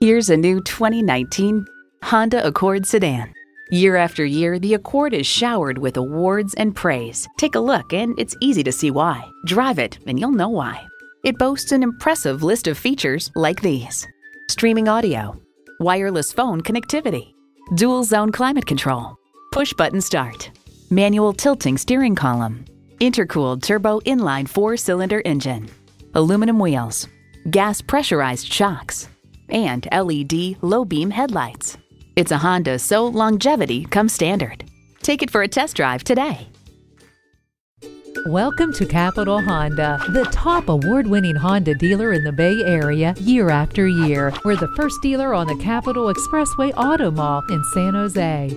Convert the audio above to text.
Here's a new 2019 Honda Accord sedan. Year after year, the Accord is showered with awards and praise. Take a look, and it's easy to see why. Drive it, and you'll know why. It boasts an impressive list of features like these streaming audio, wireless phone connectivity, dual zone climate control, push button start, manual tilting steering column, intercooled turbo inline four cylinder engine, aluminum wheels, gas pressurized shocks and LED low beam headlights. It's a Honda, so longevity comes standard. Take it for a test drive today. Welcome to Capitol Honda, the top award winning Honda dealer in the Bay Area year after year. We're the first dealer on the Capitol Expressway Auto Mall in San Jose.